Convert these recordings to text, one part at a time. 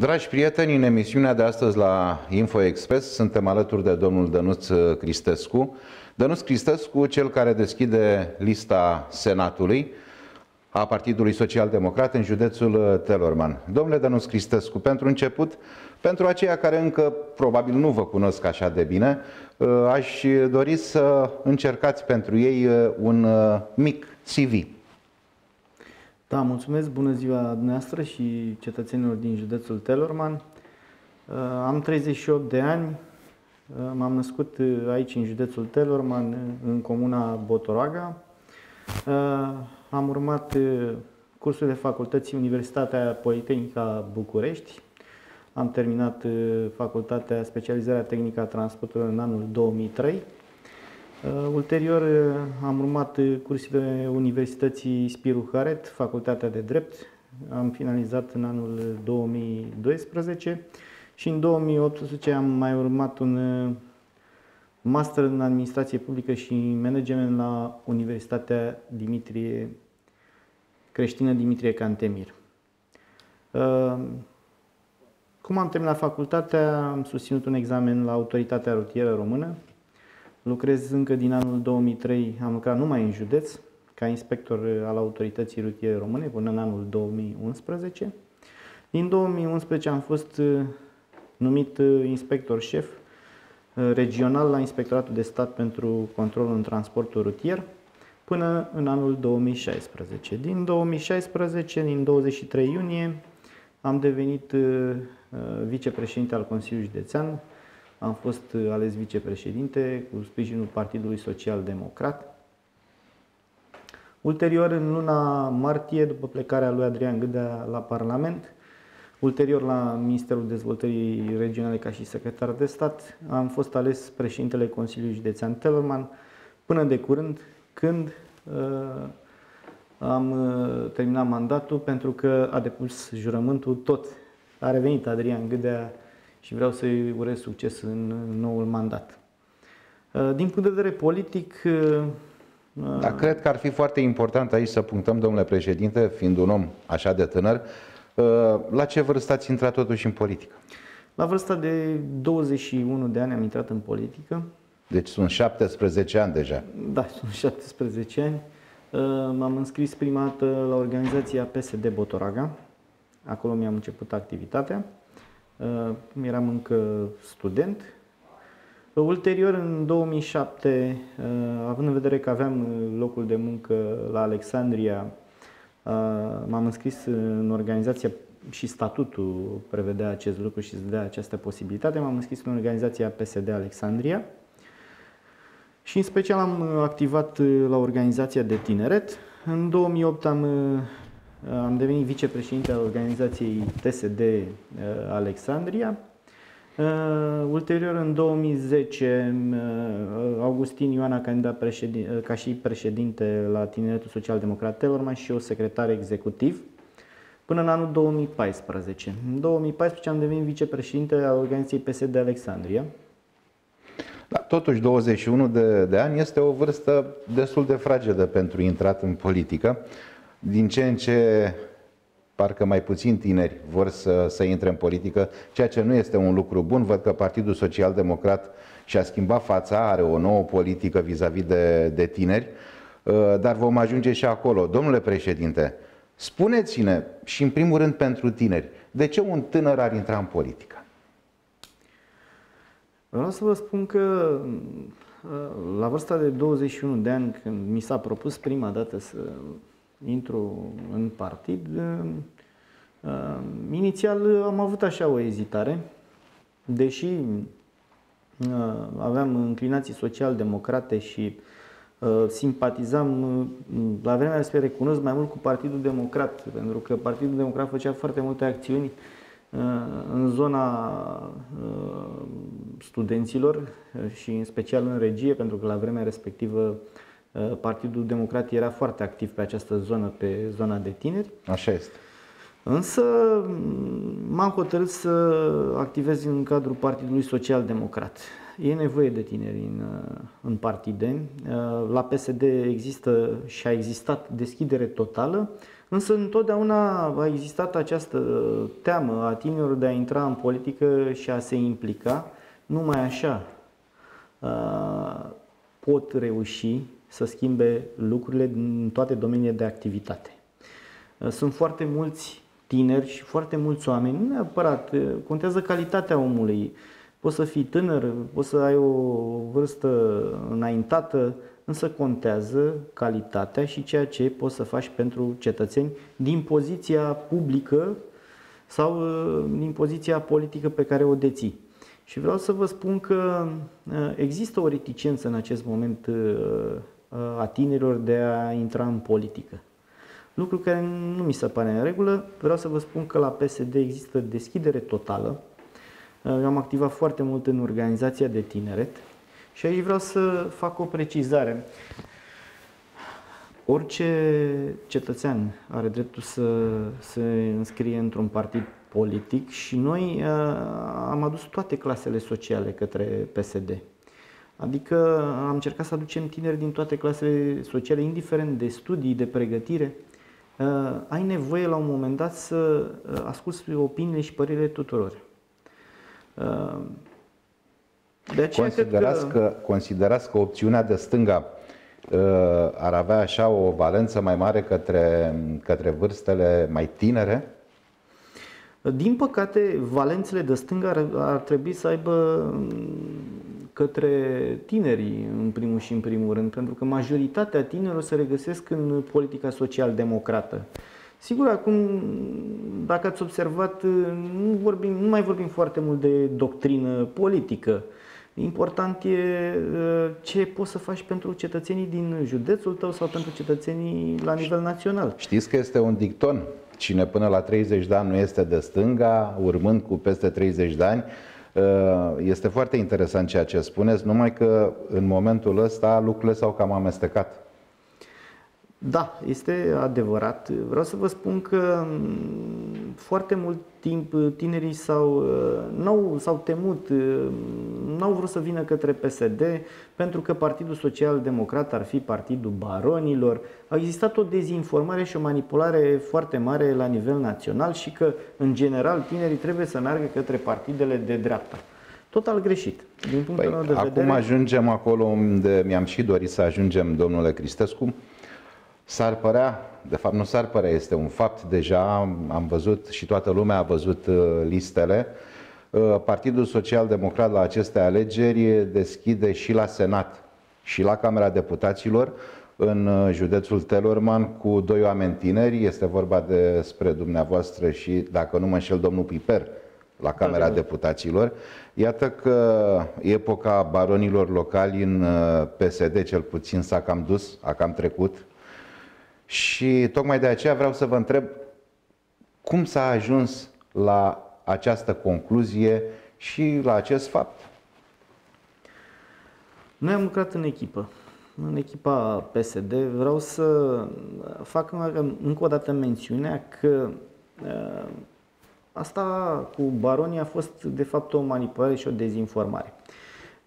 Dragi prieteni, în emisiunea de astăzi la Info Express suntem alături de domnul Dănuț Cristescu. Dănuț Cristescu, cel care deschide lista Senatului a Partidului Social Democrat în județul Telorman. Domnule Dănuț Cristescu, pentru început, pentru aceia care încă probabil nu vă cunosc așa de bine, aș dori să încercați pentru ei un mic CV. Da, mulțumesc, bună ziua dumneavoastră și cetățenilor din județul Telorman. Uh, am 38 de ani, uh, m-am născut uh, aici în județul Telorman, în comuna Botoraga. Am urmat cursurile facultății Universitatea Politehnica București. Am terminat facultatea specializarea tehnică a transportului în anul 2003 Uh, ulterior uh, am urmat uh, cursurile Universității Spiru Haret, Facultatea de Drept. Am finalizat în anul 2012 și în 2018 am mai urmat un master în administrație publică și management la Universitatea Dimitrie creștină Dimitrie Cantemir. Cum am terminat facultatea, am susținut un examen la Autoritatea Rutieră Română, Lucrez încă din anul 2003, am lucrat numai în județ, ca inspector al Autorității Rutiere Române până în anul 2011. Din 2011 am fost uh, numit uh, inspector șef uh, regional la Inspectoratul de Stat pentru Controlul în Transportul Rutier până în anul 2016. Din 2016, din 23 iunie, am devenit vicepreședinte al Consiliului Județean, am fost uh, ales vicepreședinte cu sprijinul Partidului Social Democrat. Ulterior, în luna martie, după plecarea lui Adrian Gâdea la Parlament, ulterior la Ministerul Dezvoltării Regionale ca și secretar de stat, am fost ales președintele Consiliului Județean Tellerman până de curând, când uh, am uh, terminat mandatul pentru că a depus jurământul tot. A revenit Adrian Gâdea și vreau să-i urez succes în noul mandat. Uh, din punct de vedere politic... Uh, da, cred că ar fi foarte important aici să punctăm, domnule președinte, fiind un om așa de tânăr, uh, la ce vârstă ați intrat totuși în politică? La vârsta de 21 de ani am intrat în politică. Deci sunt 17 ani deja. Da, sunt 17 ani. M-am înscris prima dată la organizația PSD Botoraga. Acolo mi-am început activitatea. Uh, eram încă student. Ulterior, în 2007, uh, având în vedere că aveam locul de muncă la Alexandria, uh, m-am înscris în organizația și statutul prevedea acest lucru și îți dea această posibilitate. M-am înscris în organizația PSD Alexandria și în special am activat la organizația de tineret. În 2008 am am devenit vicepreședinte al organizației TSD uh, Alexandria. Uh, ulterior, în 2010, uh, Augustin Ioana candidat președin, ca și președinte la Tineretul Social Democrat Telorman și eu secretar executiv până în anul 2014. În 2014 am devenit vicepreședinte al organizației PSD Alexandria. Da, totuși, 21 de, de ani este o vârstă destul de fragedă pentru intrat în politică din ce în ce parcă mai puțin tineri vor să, să intre în politică, ceea ce nu este un lucru bun. Văd că Partidul Social Democrat și-a schimbat fața, are o nouă politică vis-a-vis -vis de, de tineri, uh, dar vom ajunge și acolo. Domnule președinte, spuneți-ne, și în primul rând pentru tineri, de ce un tânăr ar intra în politică? Vreau să vă spun că uh, la vârsta de 21 de ani, când mi s-a propus prima dată să intru în partid. Uh, inițial am avut așa o ezitare, deși uh, aveam înclinații social-democrate și uh, simpatizam la vremea respectivă, recunosc mai mult cu Partidul Democrat, pentru că Partidul Democrat făcea foarte multe acțiuni în zona studenților și în special în regie, pentru că la vremea respectivă Uh, Partidul Democrat era foarte activ pe această zonă, pe zona de tineri. Așa este. Însă m-am hotărât să activez în cadrul Partidului Social Democrat. e nevoie de tineri în, în partide. La PSD există și a existat deschidere totală, însă întotdeauna a existat această teamă a tinerilor de a intra în politică și a se implica. Numai așa pot reuși să schimbe lucrurile în toate domeniile de activitate. Sunt foarte mulți tineri și foarte mulți oameni, nu neapărat, contează calitatea omului. Poți să fii tânăr, poți să ai o vârstă înaintată, însă contează calitatea și ceea ce poți să faci pentru cetățeni din poziția publică sau din poziția politică pe care o deții. Și vreau să vă spun că există o reticență în acest moment a tinerilor de a intra în politică. Lucru care nu mi se pare în regulă. Vreau să vă spun că la PSD există deschidere totală. Eu am activat foarte mult în organizația de tineret și aici vreau să fac o precizare. Orice cetățean are dreptul să se înscrie într-un partid politic și noi uh, am adus toate clasele sociale către PSD. Adică am încercat să aducem tineri din toate clasele sociale, indiferent de studii, de pregătire. Uh, ai nevoie la un moment dat să uh, asculți opiniile și părerile tuturor. Uh, de aceea considerați, că... Că, considerați că opțiunea de stânga ar avea așa o valență mai mare către, către vârstele mai tinere? Din păcate, valențele de stânga ar, ar trebui să aibă către tinerii, în primul și în primul rând, pentru că majoritatea tinerilor se regăsesc în politica social-democrată. Sigur, acum, dacă ați observat, nu, vorbim, nu mai vorbim foarte mult de doctrină politică. Important e ce poți să faci pentru cetățenii din județul tău sau pentru cetățenii la nivel național. Știți că este un dicton. Cine până la 30 de ani nu este de stânga, urmând cu peste 30 de ani, Uh, este foarte interesant ceea ce spuneți, numai că în momentul ăsta lucrurile s-au cam amestecat. Da, este adevărat. Vreau să vă spun că mm, foarte mult timp tinerii s-au, uh, n-au, s-au temut, uh, n-au vrut să vină către PSD pentru că Partidul Social Democrat ar fi partidul baronilor. A existat o dezinformare și o manipulare foarte mare la nivel național și că, în general, tinerii trebuie să meargă către partidele de dreapta. Total greșit. Din punctul păi, meu de acum vedere... ajungem acolo unde mi-am și dorit să ajungem, domnule Cristescu. S-ar părea, de fapt nu s-ar părea, este un fapt deja, am văzut și toată lumea a văzut uh, listele. Uh, Partidul Social Democrat la aceste alegeri deschide și la Senat și la Camera Deputaților în uh, județul Telorman cu doi oameni tineri. Este vorba despre dumneavoastră și, dacă nu mă înșel, domnul Piper la Camera da, Deputaților. Iată că epoca baronilor locali în PSD, cel puțin, s-a cam dus, a cam trecut și tocmai de aceea vreau să vă întreb cum s-a ajuns la această concluzie și la acest fapt. Noi am lucrat în echipă, în echipa PSD. Vreau să fac încă o dată mențiunea că ă, asta cu baronii a fost de fapt o manipulare și o dezinformare.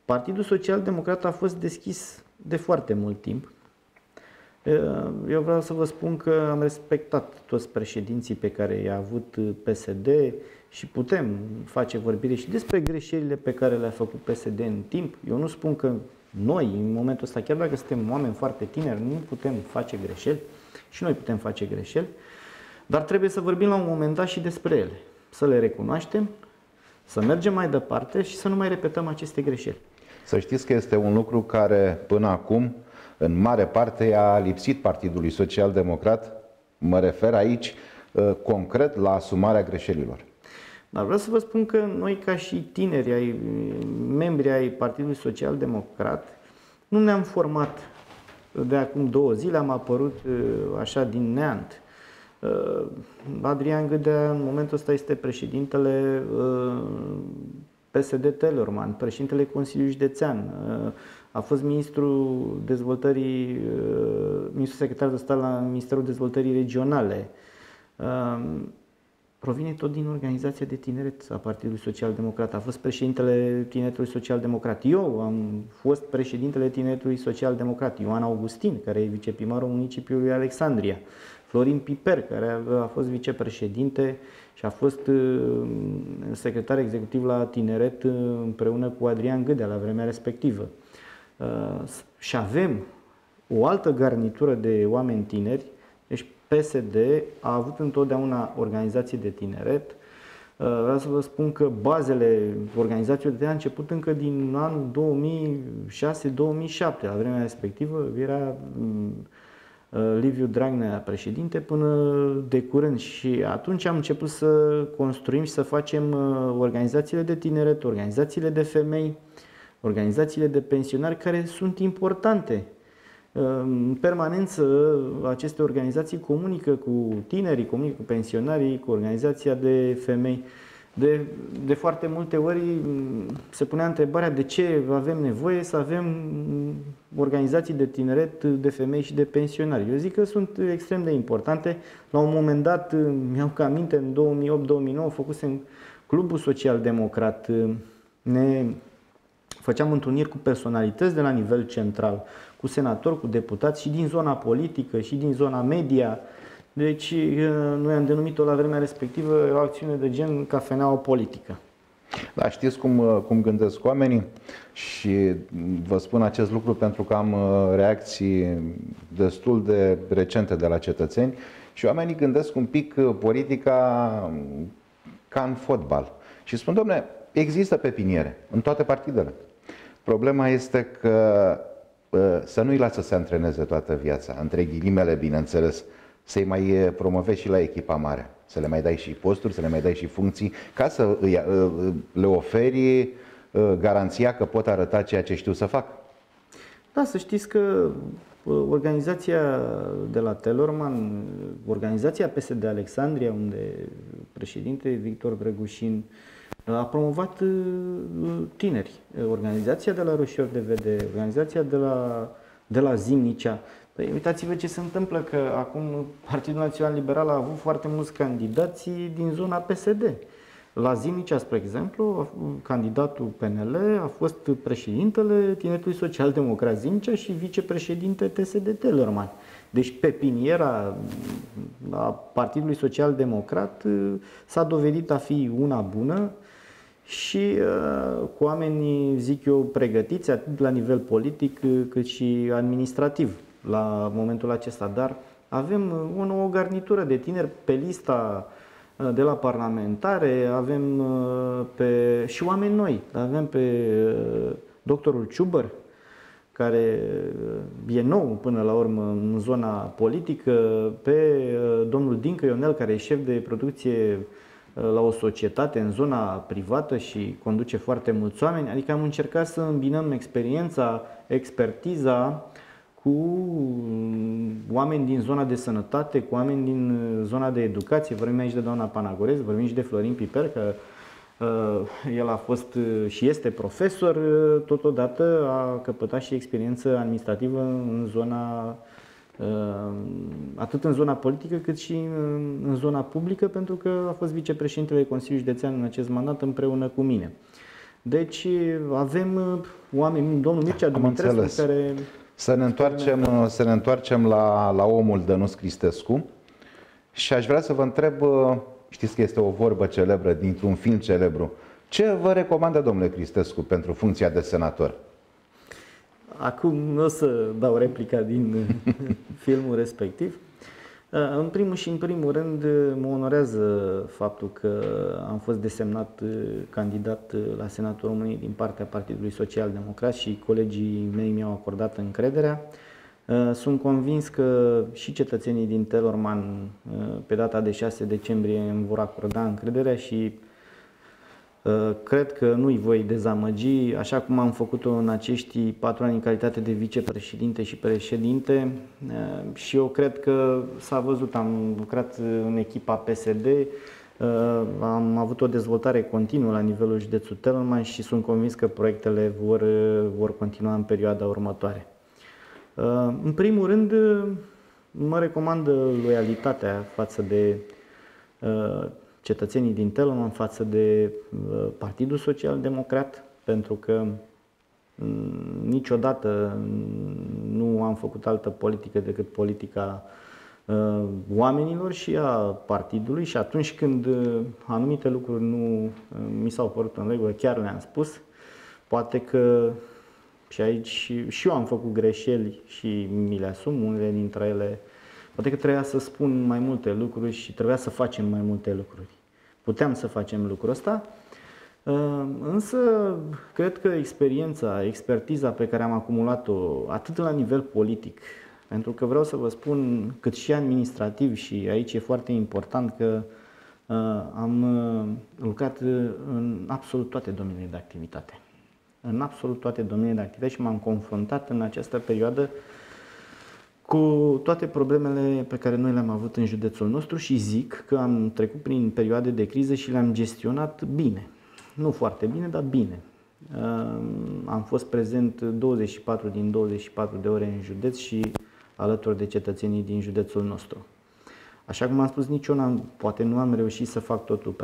Partidul Social Democrat a fost deschis de foarte mult timp eu vreau să vă spun că am respectat toți președinții pe care i-a avut PSD și putem face vorbire și despre greșelile pe care le-a făcut PSD în timp. Eu nu spun că noi, în momentul ăsta, chiar dacă suntem oameni foarte tineri, nu putem face greșeli și noi putem face greșeli, dar trebuie să vorbim la un moment dat și despre ele, să le recunoaștem, să mergem mai departe și să nu mai repetăm aceste greșeli. Să știți că este un lucru care până acum în mare parte a lipsit Partidului Social Democrat. Mă refer aici uh, concret la asumarea greșelilor. Dar vreau să vă spun că noi ca și tineri, ai, membri ai Partidului Social Democrat, nu ne-am format de acum două zile, am apărut uh, așa din neant. Uh, Adrian Gâdea în momentul ăsta este președintele PSD Telorman, președintele Consiliului Județean, a fost ministrul dezvoltării, uh, ministrul secretar de stat la Ministerul Dezvoltării Regionale. Um, provine tot din organizația de tineret a Partidului Social Democrat. A fost președintele Tineretului Social Democrat. Eu am fost președintele Tineretului Social Democrat. Ioan Augustin, care e viceprimarul municipiului Alexandria. Florin Piper, care a fost vicepreședinte și a fost uh, secretar executiv la tineret uh, împreună cu Adrian Gâdea la vremea respectivă. Uh, și avem o altă garnitură de oameni tineri, deci PSD a avut întotdeauna organizații de tineret. Vreau să vă spun că bazele organizației de tineret a început încă din anul 2006-2007. La vremea respectivă era mm, Uh, Liviu Dragnea președinte până de curând și atunci am început să construim și să facem uh, organizațiile de tineret, organizațiile de femei, organizațiile de pensionari care sunt importante. Uh, în permanență aceste organizații comunică cu tinerii, comunică cu pensionarii, cu organizația de femei. De, de foarte multe ori mm, se punea întrebarea de ce avem nevoie să avem mm, organizații de tineret, de femei și de pensionari. Eu zic că sunt extrem de importante. La un moment dat, mm, mi-au că aminte, în 2008-2009, făcusem Clubul Social Democrat. Ne făceam întâlniri cu personalități de la nivel central, cu senatori, cu deputați și din zona politică și din zona media, deci noi am denumit-o la vremea respectivă o acțiune de gen cafeneaua politică. Da, știți cum, cum gândesc oamenii și vă spun acest lucru pentru că am reacții destul de recente de la cetățeni și oamenii gândesc un pic politica ca în fotbal. Și spun, domne, există pepiniere în toate partidele. Problema este că să nu-i lasă să se antreneze toată viața, între ghilimele, bineînțeles, să-i mai promovezi și la echipa mare, să le mai dai și posturi, să le mai dai și funcții, ca să le oferi garanția că pot arăta ceea ce știu să fac. Da, să știți că organizația de la Telorman, organizația PSD Alexandria, unde președinte Victor Bregușin a promovat tineri. Organizația de la Roșior de Vede, organizația de la, de la Zimnicea, Păi uitați-vă ce se întâmplă, că acum Partidul Național Liberal a avut foarte mulți candidați din zona PSD. La Zimnicea, spre exemplu, candidatul PNL a fost președintele Tineretului Social Democrat Zimnicea și vicepreședinte TSD Tellerman. Deci pepiniera a Partidului Social Democrat uh, s-a dovedit a fi una bună și uh, cu oameni, zic eu, pregătiți atât la nivel politic uh, cât și administrativ la momentul acesta, dar avem uh, o nouă garnitură de tineri pe lista uh, de la parlamentare, avem uh, pe, și oameni noi. Avem pe doctorul Ciubăr, care e nou până la urmă în zona politică, pe domnul Dincă Ionel, care e șef de producție la o societate în zona privată și conduce foarte mulți oameni. Adică am încercat să îmbinăm experiența, expertiza cu mm, oameni din zona de sănătate, cu oameni din uh, zona de educație. Vorbim aici de doamna Panagorez, vorbim și de Florin Piper, că uh, el a fost uh, și este profesor, uh, totodată a căpătat și experiență administrativă în zona uh, atât în zona politică cât și în, în zona publică, pentru că a fost vicepreședintele Consiliului Județean în acest mandat împreună cu mine. Deci avem uh, oameni, domnul Mircea Dumitrescu, care să ne întoarcem, să ne întoarcem la, la omul Dănus Cristescu. Și aș vrea să vă întreb, știți că este o vorbă celebră dintr-un film celebru, ce vă recomandă domnule Cristescu pentru funcția de senator? Acum nu o să dau replica din filmul respectiv. Uh, în primul și în primul rând uh, mă onorează faptul că am fost desemnat uh, candidat la Senatul României din partea Partidului Social Democrat și colegii mei mi-au acordat încrederea. Sunt convins că și cetățenii din Telorman pe data de 6 decembrie îmi vor acorda încrederea și Uh, cred că nu-i voi dezamăgi, așa cum am făcut-o în acești patru ani în calitate de vicepreședinte și președinte uh, și eu cred că s-a văzut, am lucrat în echipa PSD, uh, am avut o dezvoltare continuă la nivelul județului Telorman și sunt convins că proiectele vor, vor continua în perioada următoare. În primul rând, mă recomandă loialitatea față de cetățenii din Telorman față de uh, Partidul Social Democrat, pentru că mm, niciodată nu am făcut altă politică decât politica uh, oamenilor și a partidului și atunci când anumite lucruri nu mi s-au părut în regulă, chiar le-am spus, poate că și aici și eu am făcut greșeli și mi le asum, unele dintre ele Poate că trebuia să spun mai multe lucruri și trebuia să facem mai multe lucruri. Puteam să facem lucrul ăsta, uh, însă cred că experiența, expertiza pe care am acumulat-o atât la nivel politic, pentru că vreau să vă spun cât și administrativ și aici e foarte important că uh, am uh, lucrat în absolut toate domeniile de activitate. În absolut toate domeniile de activitate și m-am confruntat în această perioadă cu toate problemele pe care noi le-am avut în județul nostru și zic că am trecut prin perioade de criză și le-am gestionat bine. Nu foarte bine, dar bine. Am fost prezent 24 din 24 de ore în județ și alături de cetățenii din județul nostru. Așa cum am spus, nici eu am, poate nu am reușit să fac totul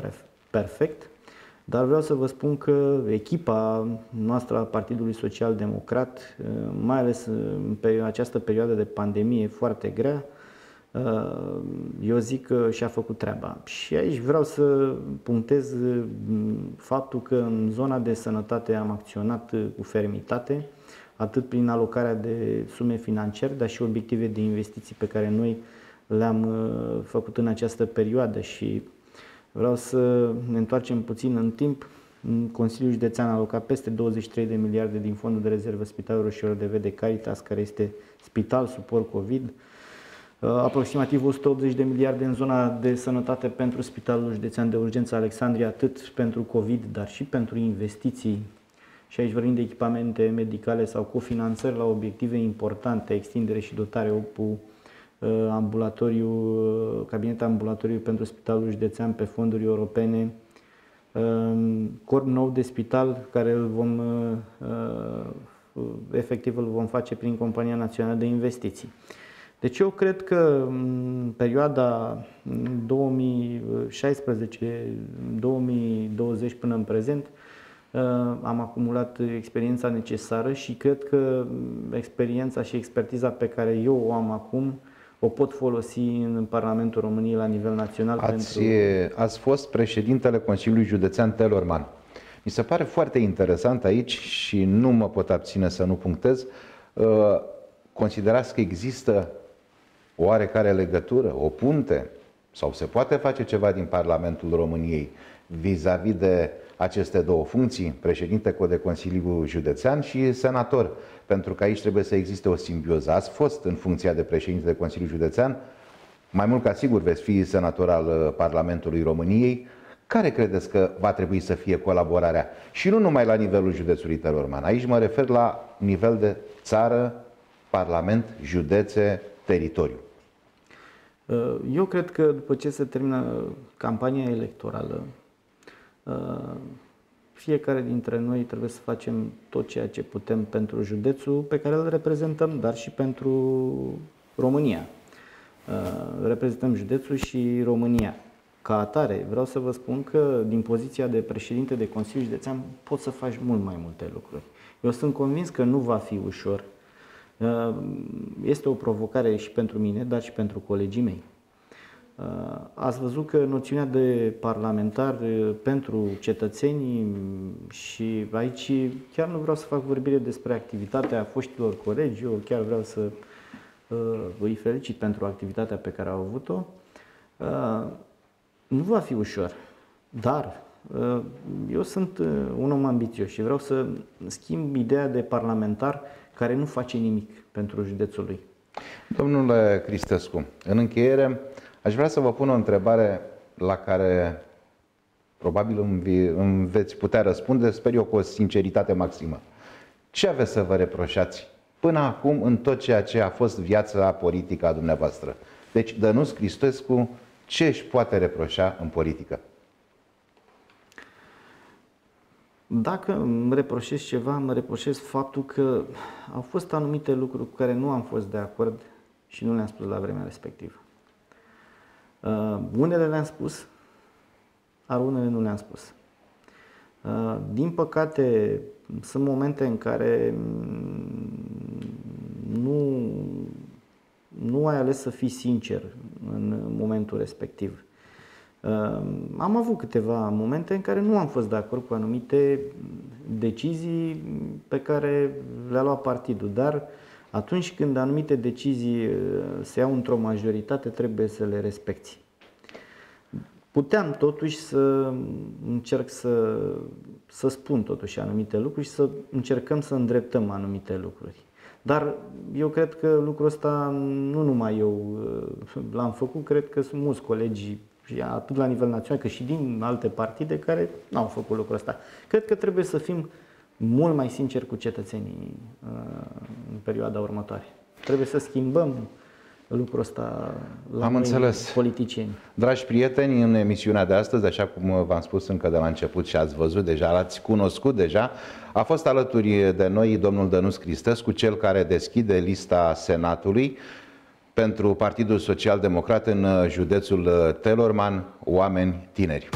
perfect, dar vreau să vă spun că echipa noastră a Partidului Social Democrat, eh, mai ales pe această perioadă de pandemie foarte grea, eh, eu zic că și-a făcut treaba. Și aici vreau să punctez mm, faptul că în zona de sănătate am acționat cu fermitate, atât prin alocarea de sume financiare, dar și obiective de investiții pe care noi le-am eh, făcut în această perioadă și Vreau să ne întoarcem puțin în timp. Consiliul Județean a alocat peste 23 de miliarde din fondul de rezervă Spitalul Roșior de Vede Caritas, care este spital suport COVID, uh, aproximativ 180 de miliarde în zona de sănătate pentru Spitalul Județean de Urgență Alexandria, atât pentru COVID, dar și pentru investiții. Și aici vorbim de echipamente medicale sau cofinanțări la obiective importante, extindere și dotare OPU, Uh, ambulatoriu, uh, cabinet ambulatoriu pentru Spitalul Județean pe fonduri europene, um, corp nou de spital care îl vom, uh, efectiv îl vom face prin Compania Națională de Investiții. Deci eu cred că în perioada 2016-2020 până în prezent am acumulat experiența necesară și cred că experiența și expertiza pe care eu o am acum o pot folosi în Parlamentul României la nivel național. Ați, pentru... ați fost președintele Consiliului Județean Telorman. Mi se pare foarte interesant aici și nu mă pot abține să nu punctez. Uh, considerați că există oarecare legătură, o punte, sau se poate face ceva din Parlamentul României vis-a-vis -vis de aceste două funcții, președinte de Consiliul Județean și senator, pentru că aici trebuie să existe o simbioză. Ați fost în funcția de președinte de Consiliul Județean, mai mult ca sigur veți fi senator al uh, Parlamentului României. Care credeți că va trebui să fie colaborarea? Și nu numai la nivelul județului Tărorman. Aici mă refer la nivel de țară, Parlament, județe, teritoriu. Uh, eu cred că după ce se termină campania electorală, Uh, fiecare dintre noi trebuie să facem tot ceea ce putem pentru județul pe care îl reprezentăm, dar și pentru România. Uh, reprezentăm județul și România. Ca atare, vreau să vă spun că din poziția de președinte de Consiliu Județean poți să faci mult mai multe lucruri. Eu sunt convins că nu va fi ușor. Uh, este o provocare și pentru mine, dar și pentru colegii mei. Uh, ați văzut că noțiunea de parlamentar uh, pentru cetățenii și aici chiar nu vreau să fac vorbire despre activitatea foștilor colegi, eu chiar vreau să uh, îi felicit pentru activitatea pe care au avut-o. Nu va fi ușor, dar eu sunt un om ambițios și vreau să schimb ideea de parlamentar care nu face nimic pentru județul lui. Domnule Cristescu, în încheiere, Aș vrea să vă pun o întrebare la care probabil îmi, îmi veți putea răspunde, sper eu cu o sinceritate maximă. Ce aveți să vă reproșați până acum în tot ceea ce a fost viața politică a dumneavoastră? Deci, Dănuț Cristescu, ce își poate reproșa în politică? Dacă îmi reproșez ceva, mă reproșez faptul că au fost anumite lucruri cu care nu am fost de acord și nu le-am spus la vremea respectivă. Uh, unele le-am spus, dar unele nu le-am spus. Uh, din păcate, sunt momente în care mm, nu, nu ai ales să fii sincer în momentul respectiv. Uh, am avut câteva momente în care nu am fost de acord cu anumite decizii pe care le-a luat partidul, dar atunci când anumite decizii uh, se iau într-o majoritate, trebuie să le respecti. Puteam totuși să încerc să, să spun totuși anumite lucruri și să încercăm să îndreptăm anumite lucruri. Dar eu cred că lucrul ăsta nu numai eu uh, l-am făcut, cred că sunt mulți colegi atât la nivel național cât și din alte partide care n-au făcut lucrul ăsta. Cred că trebuie să fim mult mai sinceri cu cetățenii uh, în perioada următoare. Trebuie să schimbăm lucrul ăsta la Am noi, înțeles. politicieni. Dragi prieteni, în emisiunea de astăzi, așa cum v-am spus încă de la început și ați văzut deja, l-ați cunoscut deja, a fost alături de noi domnul Dănus Cristescu, cel care deschide lista Senatului pentru Partidul Social Democrat în județul Telorman, oameni tineri.